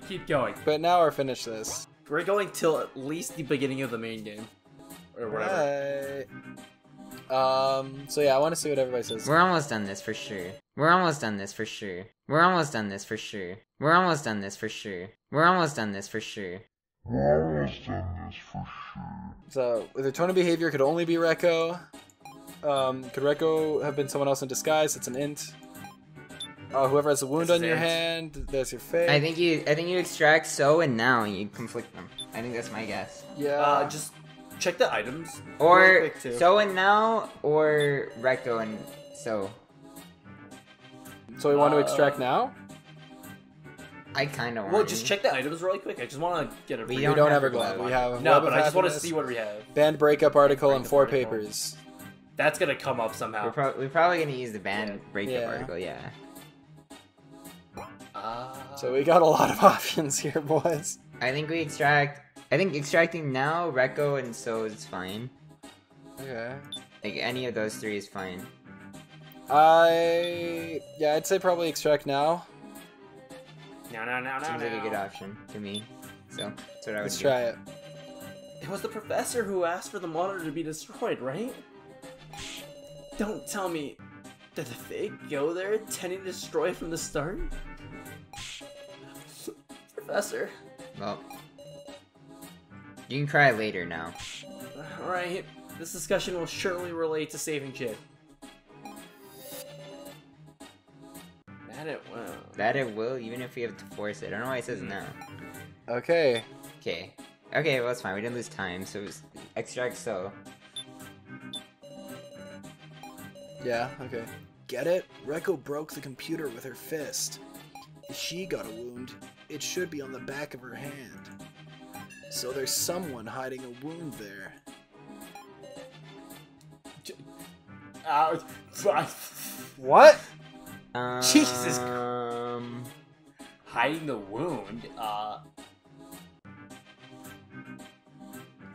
we keep going. But now we're finished this. We're going till at least the beginning of the main game. Or whatever. Right. Um. So yeah, I want to see what everybody says. We're almost done this for sure. We're almost done this for sure. We're almost done this for sure. We're almost done this for sure. We're almost done this for sure. So the tone of behavior could only be Rekko. Um, could Rekko have been someone else in disguise? It's an int. Uh, whoever has a wound on your int. hand, there's your face. I think you I think you extract so and now and you conflict them. I think that's my guess. Yeah. Uh, just check the items. Or real quick, too. so and now or recto and so. so we want to uh, extract now. I kind of want. Well, just check the items really quick. I just want to get a. We brief- We don't don't have have a a glove. glove. We have No, but I just want to see what we have. band breakup article and four article. papers. That's gonna come up somehow. We're, pro- we're probably gonna use the band Yeah. breakup Yeah. article. Yeah. So we got a lot of options here, boys. I think we extract. I think extracting now Rekko and so is fine. Okay. Like any of those three is fine. I yeah, I'd say probably extract now. no, no, no, no, Seems like a good option to me. So that's what I would Let's do. try it. It was the professor who asked for the monitor to be destroyed, right? Don't tell me Did the they go there intending to destroy it from the start? Professor, Well, you can cry later now. alright, this discussion will surely relate to saving Chip. That it will. That it will, even if we have to force it. I don't know why it says no. Okay. Okay. Okay, well, it's fine. We didn't lose time, so it's extract so. Yeah, okay. Get it? Reko broke the computer with her fist. She got a wound, it should be on the back of her hand. So there's someone hiding a wound there. Uh, What? Um, Jesus Um. hiding the wound. Uh,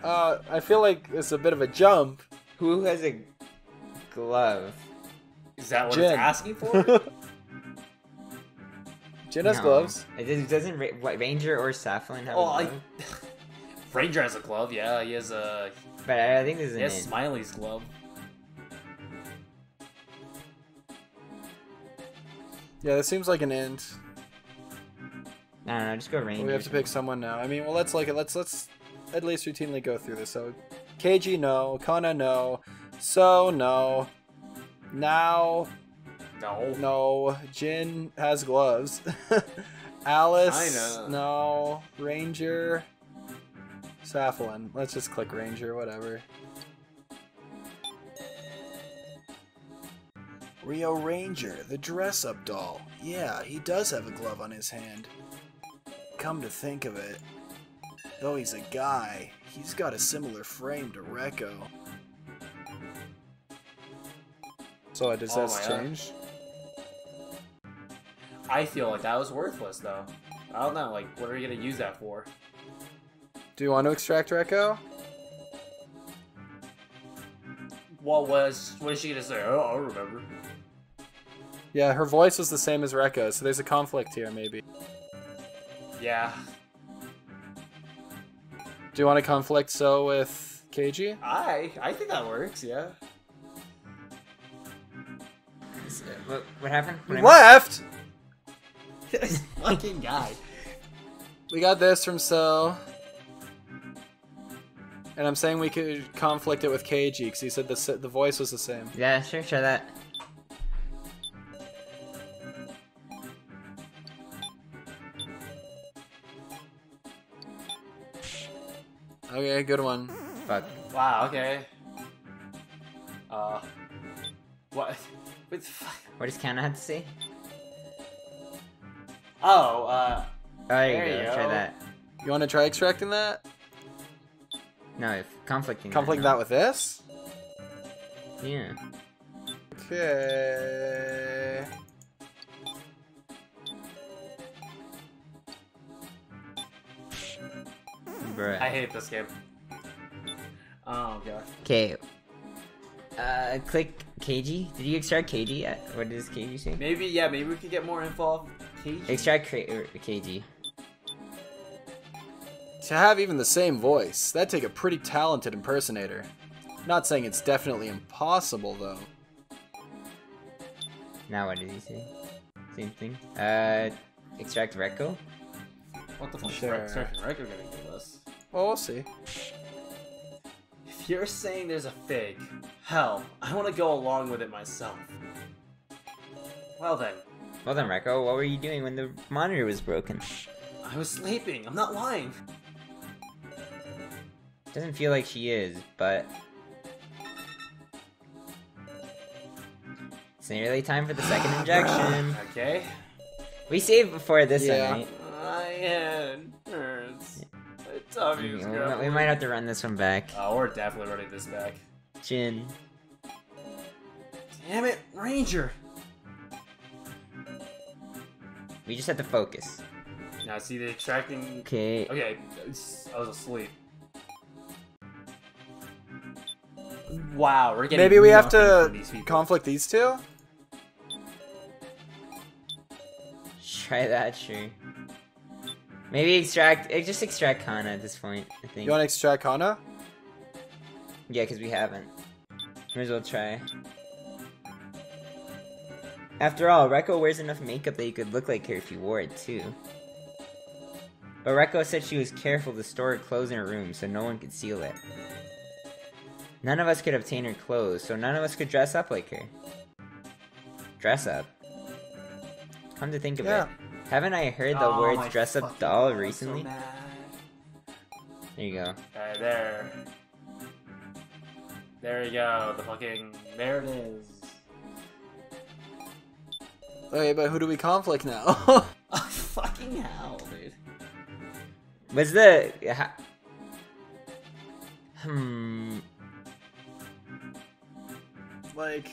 Uh, I feel like it's a bit of a jump. Who has a glove? is that what Jin. it's asking for? Jin has No. gloves. It does- doesn't what, Ranger or Saflin have oh, a I. glove? Ranger has a glove. Yeah, he has a. But I, I think this is He has int. Smiley's glove. Yeah, this seems like an int. No, no, no, just go Ranger. We have to pick someone now. I mean, well, let's like let's let's at least routinely go through this. So, KG no, Kana no, So no, now No. no. Jin has gloves. Alice no. Ranger. Saflin. Let's just click Ranger. Whatever. Rio Ranger, the dress up doll. Yeah, he does have a glove on his hand. Come to think of it, though he's a guy, he's got a similar frame to Rekko. So does Oh that my God. Change? I feel like that was worthless though. I don't know, like what are you gonna use that for? Do you want to extract Rekko? What was what is she gonna say? Oh, I don't remember. Yeah, her voice was the same as Rekko, so there's a conflict here, maybe. Yeah. Do you want to conflict so with KG? I I think that works, yeah. What, what happened? What Left! This fucking guy. We got this from So. And I'm saying we could conflict it with KG, because he said the, the voice was the same. Yeah, sure, try that. Okay, good one. Fuck. Wow, okay. Uh what what the fuck? What does Kana have to say? Oh, uh there, There you you go. Try go. that. You want to try extracting that? No, if conflicting. Conflict no. that with this? Yeah. Okay. Bruh. I hate this game. Oh god. Okay. Uh, click KG. Did you extract KG yet? What does KG say? Maybe yeah, maybe we could get more info off Cage. Extract K- KG. To have even the same voice, that'd take a pretty talented impersonator. Not saying it's definitely impossible, though. Now what did he say? Same thing. Uh, extract Rekko? What the fuck Sure. is Surfing Record gonna give us? Well, we'll see. If you're saying there's a fake, hell, I want to go along with it myself. Well then, Well then, Rekko, what were you doing when the monitor was broken? I was sleeping. I'm not lying. Doesn't feel like she is, but... It's nearly time for the second injection. Okay. We saved before this Yeah. one, right? My head hurts. My We might- we might have to run this one back. Oh, we're definitely running this back. Jin. Damn it, Ranger! We just have to focus. Now see the extracting. Okay. Okay, I was asleep. Wow, we're getting. Maybe we have to these conflict these two? Try that, sure. Maybe extract, eh, just extract Kana at this point, I think. You want to extract Kana? Yeah, because we haven't. Might as well try. After all, Rekko wears enough makeup that you could look like her if you wore it too. But Rekko said she was careful to store her clothes in her room so no one could steal it. None of us could obtain her clothes, so none of us could dress up like her. Dress up? Come to think of Yeah. it, haven't I heard the Oh, words dress up doll God, I'm so recently? there you go. Right there. There you go. The fucking. There it is. Okay, but who do we conflict now? Oh, fucking hell, dude. Was the ha- hmm? like,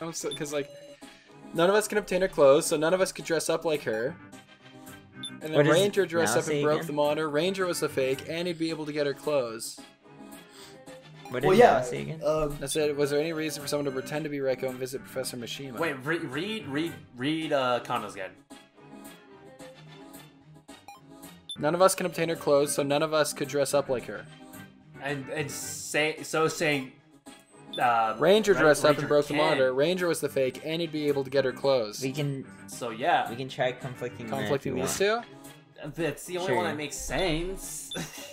I'm so because like, none of us can obtain her clothes, so none of us could dress up like her. And then What is- Ranger dressed up and broke again? the monitor. Ranger was the fake, and he'd be able to get her clothes. What did Well, you yeah. say again? Um, I said, was there any reason for someone to pretend to be Reiko and visit Professor Mishima? wait, re- read, read, read, uh, Kano's again. None of us can obtain her clothes, so none of us could dress up like her. And, and say, so saying, uh, Ranger Ra- dressed up and broke the monitor. Ranger was the fake, and he'd be able to get her clothes. We can So yeah, we can try conflicting. Conflicting you these want. two? that's the only Sure. one that makes sense.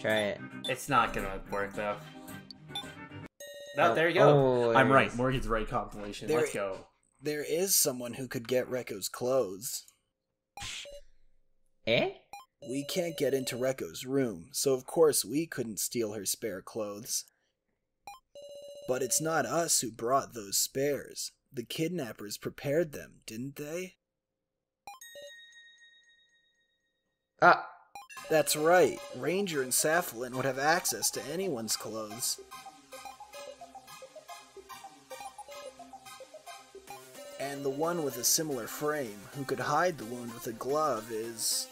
Try it. It's not gonna work though. No, Oh, there you go. oh, I'm right. Morgan's right compilation. There- Let's go. There is someone who could get Reko's clothes. Eh? We can't get into Reko's room, so of course we couldn't steal her spare clothes. But it's not us who brought those spares. The kidnappers prepared them, didn't they? Ah, That's right. Ranger and Saflin would have access to anyone's clothes. And the one with a similar frame, who could hide the wound with a glove, is.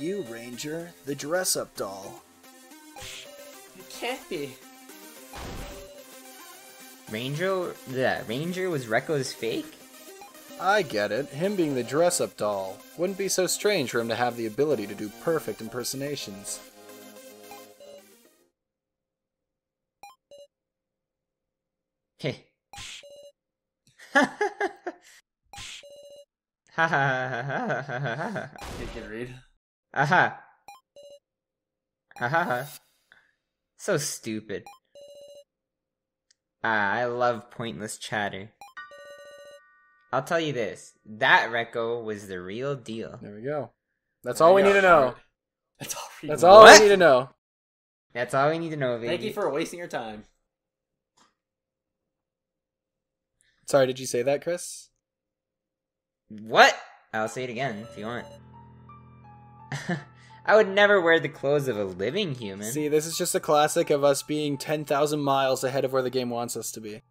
You, Ranger, the dress up doll. It can't be. Ranger. The Ranger was Rekko's fake. I get it. Him being the dress up doll. Wouldn't be so strange for him to have the ability to do perfect impersonations. Heh. Ha ha ha ha ha ha ha. You can read. Aha. Ha ha ha. So stupid. Ah, I love pointless chatter. I'll tell you this. That Rekko was the real deal. There we go. That's all we need to know. That's all. we That's need. all What? we need to know. That's all we need to know, baby. Thank you for wasting your time. Sorry, did you say that, Chris? What? I'll say it again if you want. I would never wear the clothes of a living human. See, this is just a classic of us being 10,000 miles ahead of where the game wants us to be.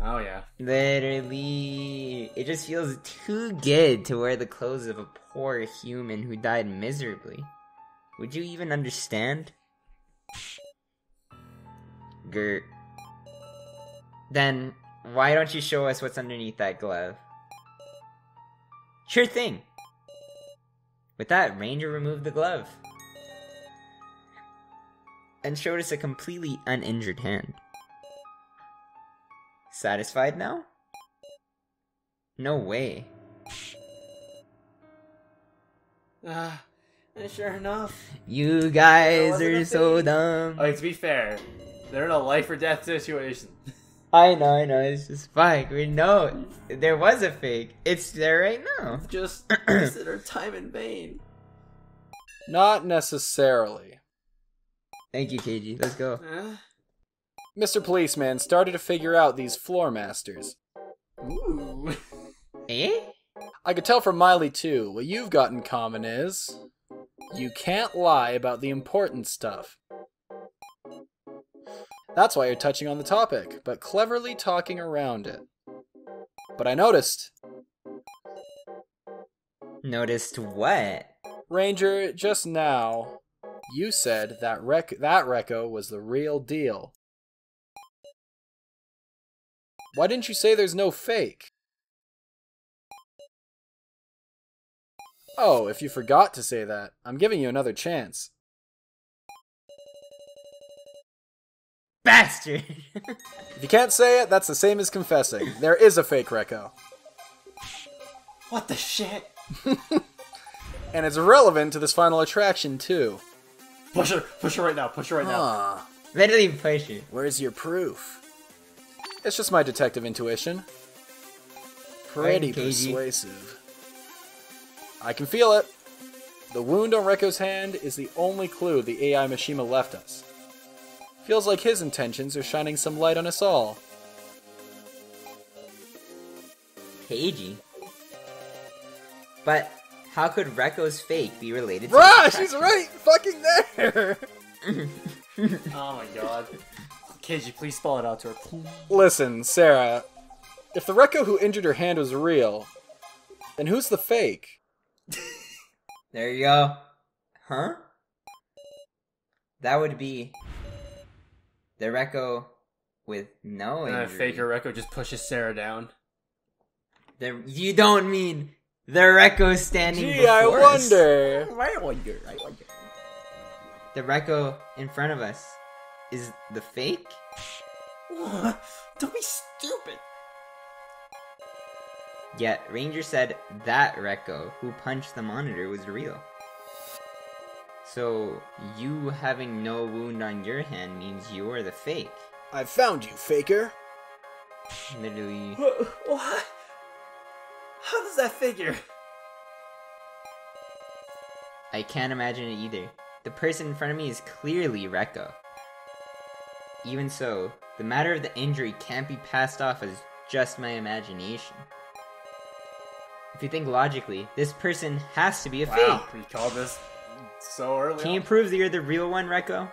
Oh yeah. Literally, it just feels too good to wear the clothes of a poor human who died miserably. Would you even understand? Gert. Then, why don't you show us what's underneath that glove? Sure thing. With that, Ranger removed the glove and showed us a completely uninjured hand. Satisfied now? No way. Ah, and sure enough. You guys are so dumb. Okay, to be fair, they're in a life or death situation. I know, I know, it's just fine. We know there was a fake. It's there right now. Just wasted our time in vain. Not necessarily. Thank you, KG. Let's go. Huh? Mr. Policeman started to figure out these floor masters. Ooh. Eh? I could tell from Miley too, what you've got in common is. You can't lie about the important stuff. That's why you're touching on the topic, but cleverly talking around it. But I noticed, Noticed what? Ranger, just now, you said that Rec- that Recco was the real deal. Why didn't you say there's no fake? Oh, if you forgot to say that, I'm giving you another chance. Bastard! If you can't say it, that's the same as confessing. There is a fake Recco. What the shit? And it's relevant to this final attraction, too. Push her, push her right now, push her right now. Huh. Literally push it. Where's your proof? It's just my detective intuition. Pretty persuasive. I can feel it. The wound on Reko's hand is the only clue the AI Mishima left us. Feels like his intentions are shining some light on us all. KG. But how could Reko's fake be related to Bruh, this she's right fucking there! Oh my god. KG, please spell it out to her. Listen, Sara, if the Reko who injured her hand was real, then who's the fake? There you go. Huh? That would be the Reko with no uh, And then. Faker Recco just pushes Sara down. The, you don't mean the Reko standing Gee, before I us. wonder. I wonder, I wonder. The Reko in front of us is the fake? Don't be stupid. Yet Ranger said that Reko who punched the monitor was real. So you having no wound on your hand means you're the fake. I found you, faker. Literally. What? How does that figure? I can't imagine it either. The person in front of me is clearly Reko. Even so, the matter of the injury can't be passed off as just my imagination. If you think logically, this person has to be a Wow, fake. we called this so early. Can you prove that you're the real one, Reko?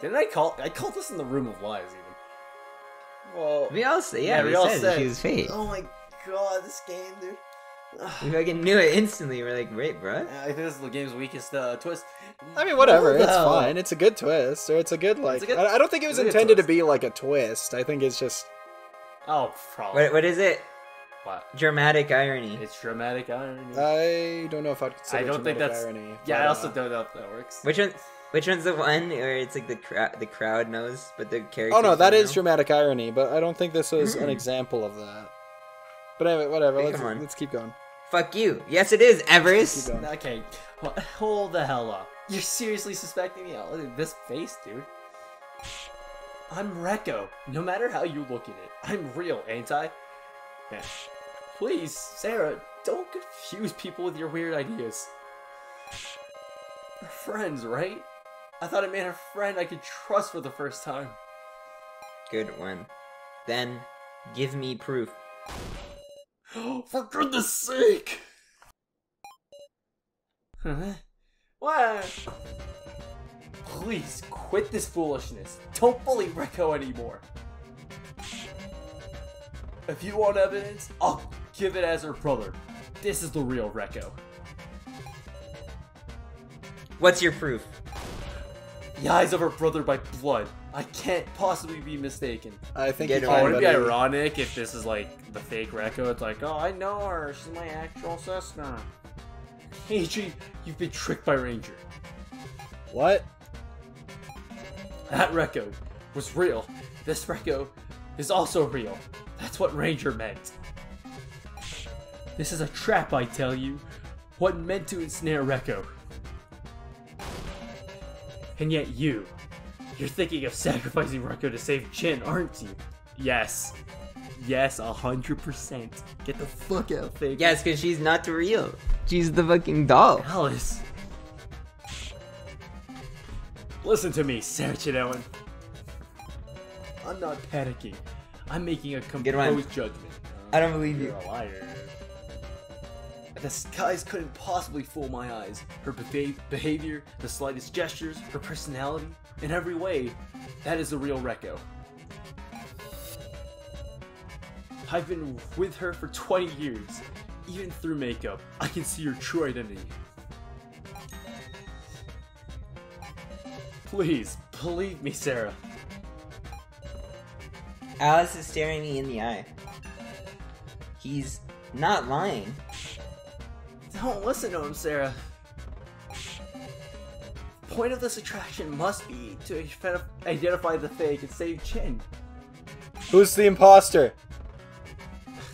Didn't I call? I called this in the room of lies, even. Well, We all say, yeah, Yeah, we, we all said, said- she was fake. oh my god, this game, dude. We fucking knew it instantly. We're like, wait, bruh. I think this is the game's weakest uh, twist. I mean, whatever. It's No. fine. It's a good twist, or it's a good like. a good- I I don't think it was it's a good intended to twist. be like a twist. I think it's just. Oh, probably. What, what is it? What? Dramatic irony. It's dramatic irony. I don't know if I'd consider I don't think dramatic that's. irony. yeah, but, I also uh, don't know if that works. Which one? Which one's the one where it's like the crowd? The crowd knows, but the character. Oh no, that is know? dramatic irony, but I don't think this was an example of that. But anyway, whatever. Hey, Let's come on. let's keep going. Fuck you. Yes, it is, Everest. Okay, well, hold the hell up. You're seriously suspecting me? Oh, look at this face, dude. I'm Reko. No matter how you look at it, I'm real, ain't I? Man, please, Sara, don't confuse people with your weird ideas. We're friends, right? I thought I made a friend I could trust for the first time. Good one. Then, give me proof. For goodness sake! Huh? What? Please quit this foolishness. Don't bully Reko anymore. If you want evidence, I'll give it as her brother. This is the real Reko. What's your proof? The eyes of her brother by blood. I can't possibly be mistaken. I think it would be ironic if this is like the fake Reko? It's like, oh, I know her. She's my actual sister. Eiji, you've been tricked by Ranger. What? That Rekko was real. This Rekko is also real. That's what Ranger meant. This is a trap, I tell you. What meant to ensnare Rekko. And yet you, you're thinking of sacrificing Rekko to save Jin, aren't you? Yes. Yes, a hundred percent. Get the fuck out, fake. Yes, because she's not real. She's the fucking doll. Alice. Listen to me, Sara Chidouin. I'm not panicking. I'm making a Good one. composed judgment. I don't believe You're you. a liar. The skies couldn't possibly fool my eyes. Her beha- behavior, the slightest gestures, her personality, in every way, that is the real Rekko. I've been with her for 20 years. Even through makeup, I can see her true identity. Please, believe me, Sara. Alice is staring me in the eye. He's not lying. Don't listen to him, Sara. The point of this attraction must be to identify the fake and save Chin. Who's the imposter?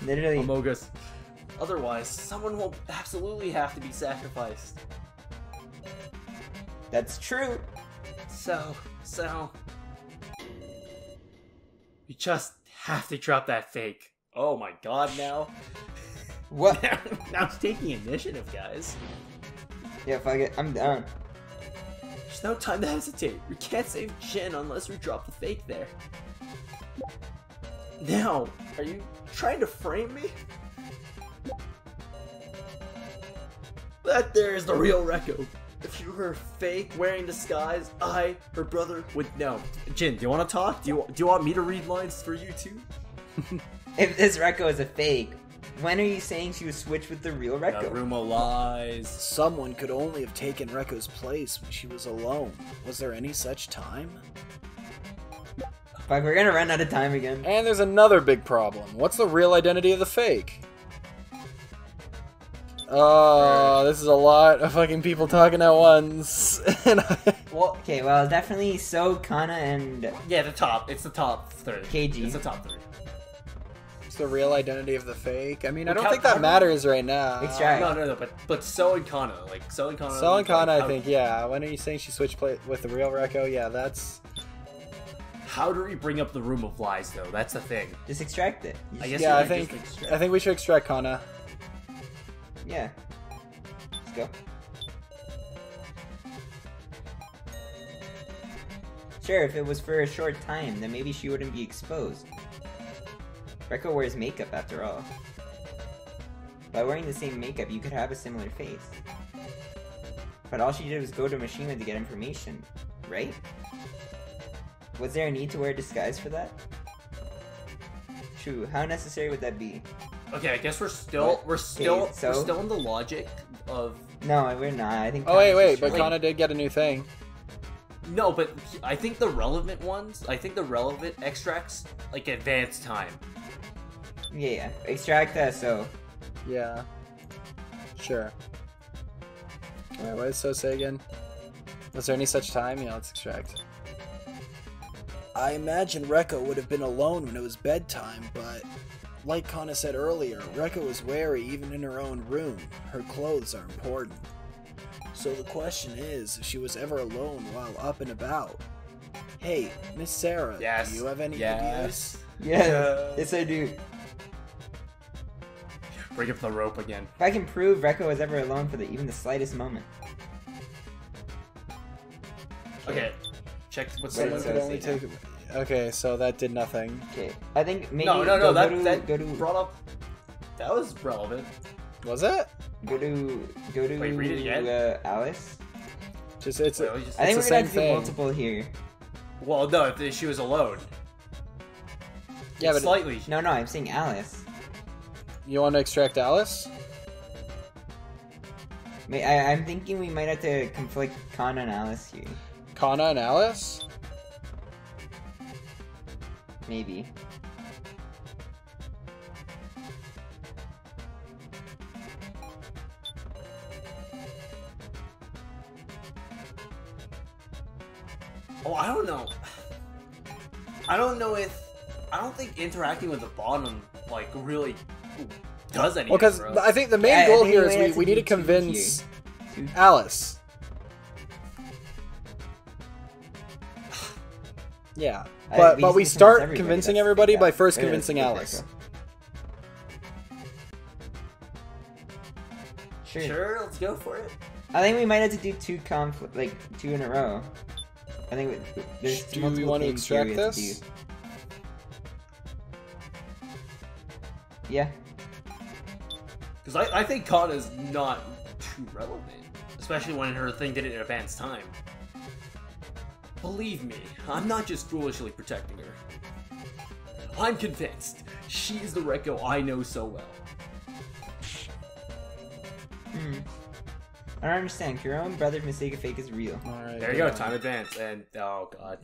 Literally. Amogus. Otherwise, someone will absolutely have to be sacrificed. That's true. So, so. We just have to drop that fake. Oh my god, now. What? now it's taking initiative, guys. yeah, fuck it. I'm down. There's no time to hesitate. We can't save Jin unless we drop the fake there. Now, are you trying to frame me? That there is the real Rekko. If you were fake wearing disguise, I, her brother, would know. Jin, do you want to talk? Do you do you want me to read lines for you too? If this Rekko is a fake, when are you saying she was switched with the real Rekko? The room of lies. Someone could only have taken Rekko's place when she was alone. Was there any such time? Fuck, we're gonna run out of time again. And there's another big problem. What's the real identity of the fake? Oh, this is a lot of fucking people talking at once. and I, Well, okay, well, definitely So, Kana, and Yeah, the top. It's the top three. KG. It's the top three. It's the real identity of the fake. I mean, I don't Cal- think that Cal- matters right now. Extract. No, no, no. But but So and Kana, like So and Kana. So and Kana, I how- think, yeah. When are you saying she switched play with the real Rekko? Yeah, that's. How do we bring up the room of lies, though? That's the thing. just extract it. I guess Yeah, I might just think. I think we should extract Kana. Yeah. Let's go. Sure, if it was for a short time, then maybe she wouldn't be exposed. Rekko wears makeup after all. By wearing the same makeup, you could have a similar face. But all she did was go to Mishima to get information, right? Was there a need to wear a disguise for that? True, how necessary would that be? Okay, I guess we're still What? we're still Okay, so- we're still in the logic of No, we're not. I think. Oh wait, Kana's wait, just but trolling. Kana did get a new thing. No, but I think the relevant ones. I think the relevant extracts like advance time. Yeah, yeah. Extract that, so. Yeah. Sure. Wait, what did So say again? Was there any such time? Yeah, let's extract. I imagine Rekko would have been alone when it was bedtime, but like Kana said earlier, Rekko was wary even in her own room. Her clothes are important. So the question is if she was ever alone while up and about. Hey, Miss Sara, Yes. do you have any ideas? Yes. Yeah. Yeah. Yes, I do. Bring up the rope again. If I can prove Rekko was ever alone for the even the slightest moment. Okay, check what's Someone the so only say take. Okay, so that did nothing. Okay. I think maybe. No, no, no. Go, That go to, that go to brought up. That was relevant. Was it? Go to go to Wait, read it again? Uh, Alice. Just it's. Well, you just- I think we're the gonna same have to do thing. multiple here. Well, no, if she was alone. Yeah, but slightly. No, no, I'm saying Alice. you want to extract Alice? May I, I'm thinking we might have to conflict Kana and Alice here. Kana and Alice? Maybe. Oh, I don't know. I don't know if I don't think interacting with the bottom like really does anything. Well, because. I think the main I- I goal here is we we, have to we need to convince Two- Alice. Yeah, I- but we but we start convince everybody, convincing that's- everybody yeah. by first Wait, convincing Alice. Sure. sure, let's go for it. I think we might have to do two conflict, like two in a row. I think we- there's Do we want to things here extract we to this? Yeah. Because I, I think is not too relevant, especially when her thing did it in advance time. Believe me, I'm not just foolishly protecting her. I'm convinced she's the Rekko I know so well. I don't understand. Can your own brother's mistake of fake is real. All right. There you go, time advance, and oh god.